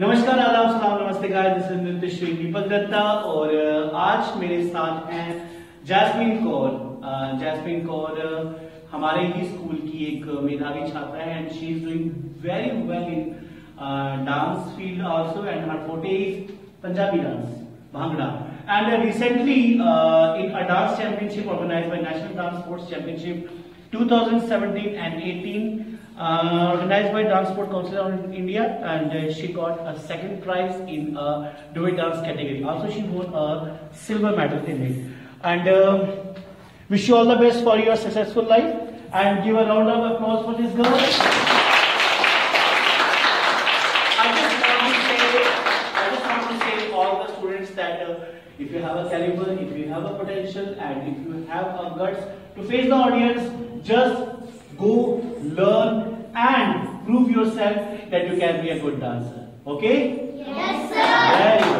नमस्कार, आदाब, सलाम, नमस्ते दिस इज़ नृत्य दीपक दत्ता और आज मेरे साथ हैं जैस्मिन कौर। जैस्मिन कौर हमारे ही स्कूल की एक मेधावी छात्रा है and she is doing very well in dance field also and her forte is Punjabi dance bhangra and recently in a dance championship organised by national dance sports championship 2017 and 18 uh, organized by Dance Sport Council of India and uh, she got a second prize in a duet dance category. Also she won a silver medal in it. And um wish you all the best for your successful life and give a round of applause for this girl. I just want to say, I just want to say all the students that uh, if you have a caliber, if you have a potential, and if you have a guts to face the audience, just go learn and prove yourself that you can be a good dancer. Okay? Yes, sir. Very.